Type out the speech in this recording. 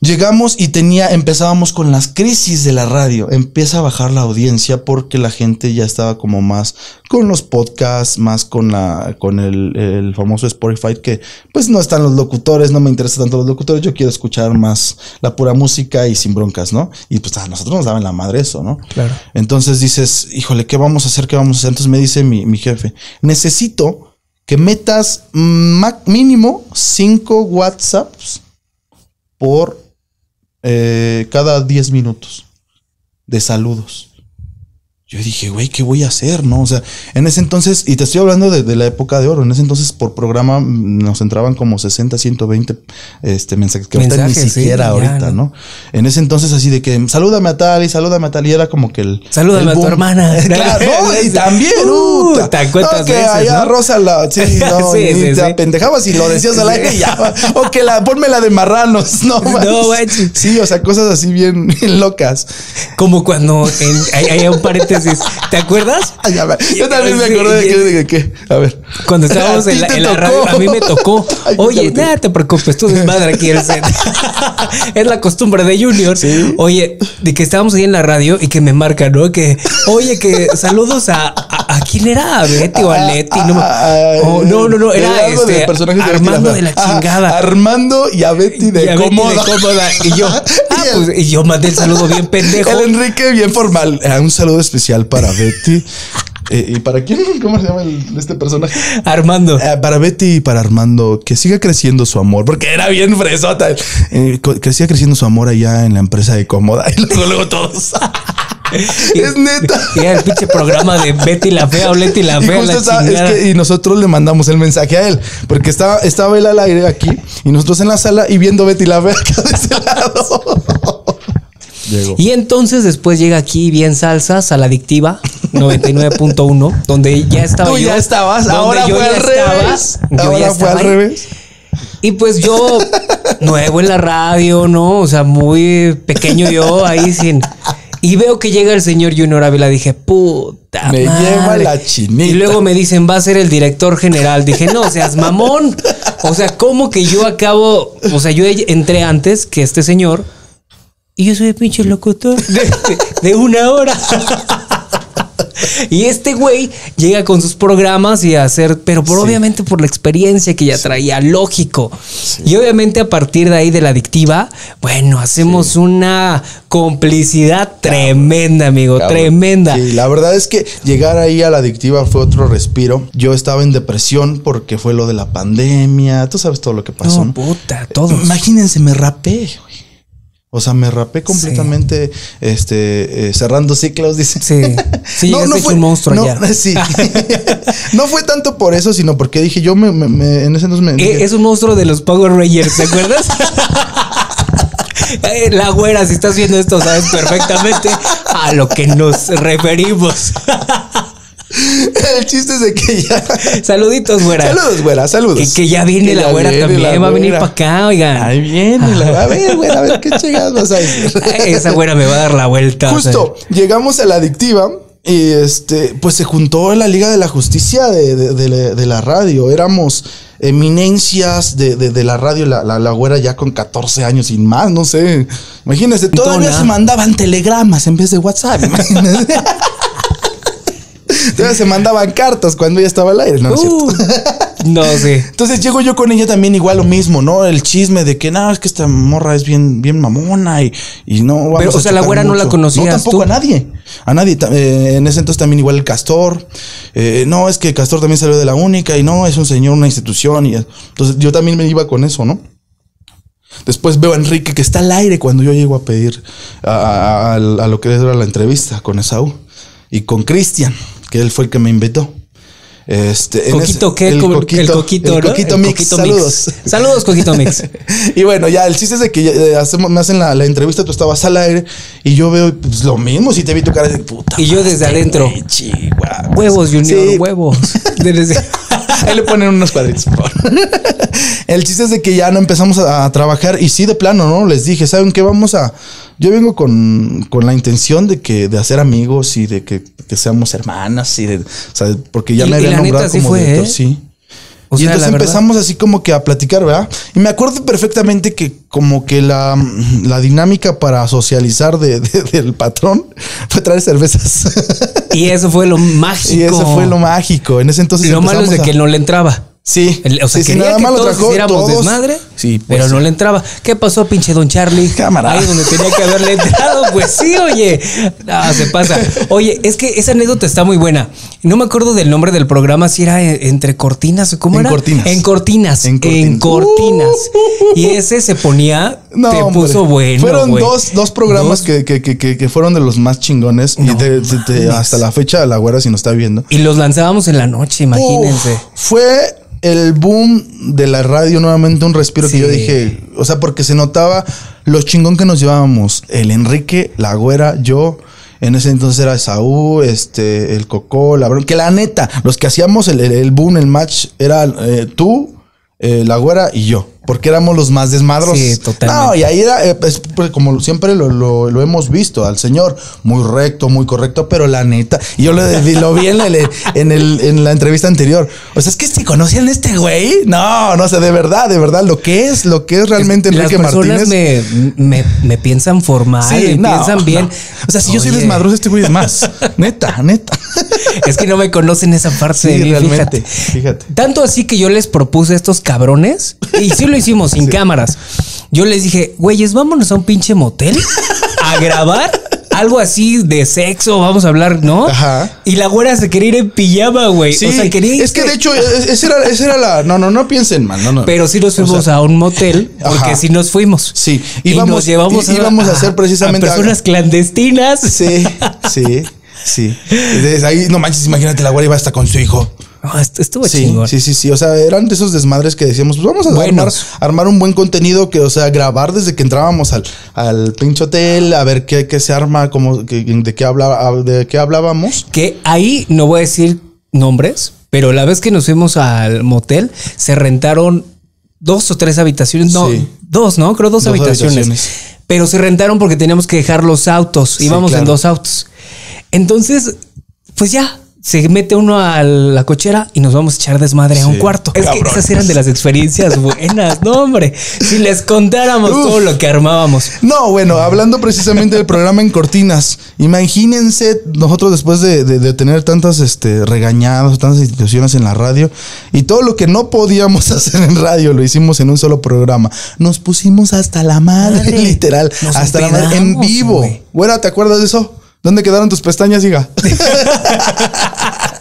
Llegamos y tenía, empezábamos con las crisis de la radio. Empieza a bajar la audiencia porque la gente ya estaba como más con los podcasts, más con la, con el, el famoso Spotify que pues no están los locutores, no me interesa tanto los locutores, yo quiero escuchar más la pura música y sin broncas, ¿no? Y pues a nosotros nos daban la madre eso, ¿no? Claro. Entonces dices, híjole, ¿qué vamos a hacer? ¿Qué vamos a hacer? Entonces me dice mi, mi jefe, necesito que metas mínimo cinco WhatsApps por eh, cada 10 minutos de saludos. Yo dije, güey, ¿qué voy a hacer? No, o sea, en ese entonces, y te estoy hablando de, de la época de oro, en ese entonces por programa mm, nos entraban como 60, 120 este, mensajes, que ahorita ni Mensajes, sí, siquiera ya, ahorita, ¿no? ¿no? En ese entonces así de que salúdame a tal y salúdame a tal, y era como que el... Salúdame el a tu hermana. claro, no, y también, Uh. ¿te no, que veces, allá no? rosa la, sí, no, Sí, sí, te apendejabas y lo decías al aire y ya, o que la, ponme la de marranos, no, No, manches. Sí, o sea, cosas así bien, bien locas. Como cuando en, hay, hay un paréntesis. ¿Te acuerdas? Ay, ya ve. Yo también me acordé de que, de que, a ver. Cuando estábamos A en la, en radio, a mí me tocó. Ay, Oye, nada te preocupes, tú desmadre aquí el set. es la costumbre de Junior. Sí. Oye, de que estábamos ahí en la radio y que me marca, ¿no? Que, oye, que saludos a, a, a quién era, a Betty o a Leti. No, me- Ah, oh, no, no, no, de era de este, de Armando de la Ajá, chingada. Armando y a Betty de Y a Betty cómoda. de cómoda. Y yo, ah, pues, y yo mandé el saludo bien pendejo. El Enrique bien formal. Eh, un saludo especial para Betty. Eh, ¿Y para quién? ¿Cómo se llama el- este personaje? Armando. Eh, para Betty y para Armando, que siga creciendo su amor, porque era bien fresota. Eh, que siga creciendo su amor allá en la empresa de Cómoda. Y luego, luego todos. Es neta. Y era el pinche programa de Betty la fea o Leti la Y fea. justo La estaba- es chingada. que- y nosotros le mandamos el mensaje a él, porque estaba, estaba él al aire aquí y nosotros en la sala y viendo Betty la fea acá de ese lado. Llegó. Y entonces después llega aquí bien salsa, saladictiva 99.1, donde ya estaba Tú yo. ya estabas, ahora yo fue ya al estaba, revés. yo Ahora ya fue estaba al ahí. revés. Y pues yo, nuevo en la radio, ¿no? O sea, muy pequeño yo, ahí sin. Y veo que llega el señor Junior Ávila. Dije, puta. Me madre". lleva la chinita. Y luego me dicen, va a ser el director general. Dije, no seas mamón. O sea, ¿cómo que yo acabo? O sea, yo entré antes que este señor. Y yo soy el pinche locutor de, de- de una hora. Y este güey llega con sus programas y a hacer, pero por, obviamente por la experiencia que ya traía, lógico. Y obviamente a partir de ahí de la adictiva, bueno, hacemos una complicidad tremenda, amigo, Cabrón. tremenda. Sí, la verdad es que llegar ahí a la adictiva fue otro respiro. Yo estaba en depresión porque fue lo de la pandemia. Tú sabes todo lo que pasó. No, ¿no? puta, todos. Imagínense, me rapé. O sea, me rapé completamente, este, eh, cerrando ciclos, dice. Sí. Sí, llegaste hecho un monstruo no, ya. Sí. no fue tanto por eso, sino porque dije, yo me, me- me- en ese entonces me Eh, dije, es un monstruo de los Power Rangers, ¿te acuerdas? Eh, La güera, si estás viendo esto, sabes perfectamente a lo que nos referimos. El chiste es de que ya. Saluditos, güera. Saludos, güera, saludos. Que, que ya viene Que la güera viene también, la va a venir para acá, oigan. Ahí viene, la, a ver, güera, a ver qué chingados vas a decir. Esa güera me va a dar la vuelta. Justo, llegamos a la adictiva y este, pues se juntó la Liga de la Justicia de, de- de la- de la radio. Éramos eminencias de, de- de la radio, la, la, la güera ya con 14 años y más, no sé. Imagínense, todavía Tona. se mandaban telegramas en vez de WhatsApp. todavía se mandaban cartas cuando ella estaba al aire, ¿no? ¿No es cierto? Uh, no sé. Entonces llego yo con ella también igual lo mismo, ¿no? El chisme de que no, es que esta morra es bien, bien mamona y, y no vamos Pero, o a sea, la güera no la conocías No, tampoco tú. a nadie. A nadie. Eh, en ese entonces también igual el Castor. Eh, no, es que Castor también salió de la única y no, es un señor, una institución. Y entonces yo también me iba con eso, ¿no? Después veo a Enrique que está al aire cuando yo llego a pedir a, a- a- a lo que era la entrevista con Esaú y con Cristian, que él fue el que me invitó. Este, Coquito, ese- ¿qué? El, coquito, el coquito, el ¿no? Coquito El Mix. Coquito Saludos. Mix. Saludos, Coquito Mix. y bueno, ya el chiste es de que hacemos, me hacen la, la entrevista, tú estabas al aire y yo veo pues, lo mismo. Si te vi tu cara de puta. Y yo desde adentro. Huevos, Junior, Sí. huevos. Desde- Ahí le ponen unos cuadritos. El chiste es de que ya no empezamos a, a trabajar y sí, de plano, ¿no? Les dije, ¿saben qué? Vamos a. Yo vengo con, con la intención de que de hacer amigos y de que, que seamos hermanas y de. O sea, porque ya Y- me neta nombrado como fue, director, ¿eh? sí. O O y sea, entonces verdad. empezamos así como que a platicar, ¿verdad? Y me acuerdo perfectamente que como que la, la dinámica para socializar de- de- del patrón fue traer cervezas. Y eso fue lo mágico. y eso fue lo mágico. En ese entonces Lo malo es de que no le entraba. Sí, El- o sea, sí, quería nada que todos hiciéramos todos. desmadre, Sí, pues pero sí. no le entraba. ¿Qué pasó, pinche Don Charlie? Cámara. Ahí donde tenía que haberle entrado, pues sí, oye. No, se pasa. Oye, es que esa anécdota está muy buena. No me acuerdo del nombre del programa, si era eh, entre cortinas o cómo En era. cortinas. En cortinas. En En cortinas. cortinas. Y ese se ponía, No, te hombre. puso bueno. Fueron dos, dos programas Dos. Que, que, que, que- fueron de los más chingones. y de- de- de- hasta la fecha, la güera, si nos está viendo. Y los lanzábamos en la noche, imagínense. Uf, fue el boom de la radio nuevamente, un respiro Sí. que yo dije, o sea, porque se notaba lo chingón que nos llevábamos. El Enrique, la güera, yo. En ese entonces era Saúl, este, el Cocó, la que la neta, los que hacíamos el, el- el boom, el match, era eh, tú, eh, la güera y yo. Porque éramos los más desmadros. Sí, totalmente. No, y ahí era, eh, pues, pues, como siempre lo, lo- lo hemos visto, al señor, muy recto, muy correcto, pero la neta, y yo lo, lo vi en, el- en, el- en la entrevista anterior. O sea, es que se conocían este güey. No, no sé, de verdad, de verdad, lo que es, lo que es realmente Las Enrique personas Martínez. me, me, me piensan formal Sí, no, piensan bien. no. O sea, si yo soy Oye, desmadroso, este güey es más. neta, neta. Es que no me conocen esa parte de Sí, mí, realmente. fíjate. Fíjate. Tanto así que yo les propuse a estos cabrones, y sí lo hicimos sin cámaras. Yo les dije, güeyes, vámonos a un pinche motel a grabar algo así de sexo, vamos a hablar, ¿no? Ajá. Y la güera se quería ir en pijama, güey. Sí, o sea, quería es que irse. de hecho, es- esa era, esa era la. No, no, no piensen mal, no, no. Pero sí nos O fuimos sea, a un motel, porque ajá. sí nos fuimos. Sí, y nos llevamos í- íbamos a hacer precisamente a personas clandestinas. Sí, sí, sí. Desde ahí, no manches, imagínate, la güera iba hasta con su hijo. Esto estuvo Sí, chingón. sí, sí, sí. O sea, eran de esos desmadres que decíamos, pues vamos a armar, un buen contenido que, o sea, grabar desde que entrábamos al, al pinche hotel, a ver qué, qué se arma, como, que- de qué habla, de qué hablábamos. Que ahí no voy a decir nombres, pero la vez que nos fuimos al motel, se rentaron dos o tres habitaciones. No, Sí. dos, ¿no? Creo dos, Dos habitaciones. habitaciones. Pero se rentaron porque teníamos que dejar los autos. Sí, Íbamos en claro. dos autos. Entonces, pues ya. Se mete uno a la cochera y nos vamos a echar desmadre a un Sí. cuarto. Es que esas eran de las experiencias buenas. No, hombre. Si les contáramos Uf. todo lo que armábamos. No, bueno, hablando precisamente del programa en Cortinas, imagínense nosotros después de, de- de tener tantas este, regañadas, tantas instituciones en la radio y todo lo que no podíamos hacer en radio lo hicimos en un solo programa. Nos pusimos hasta la madre, Madre. literal, Nos hasta la madre en vivo. güey. Güera, ¿te acuerdas de eso? ¿Dónde quedaron tus pestañas, hija?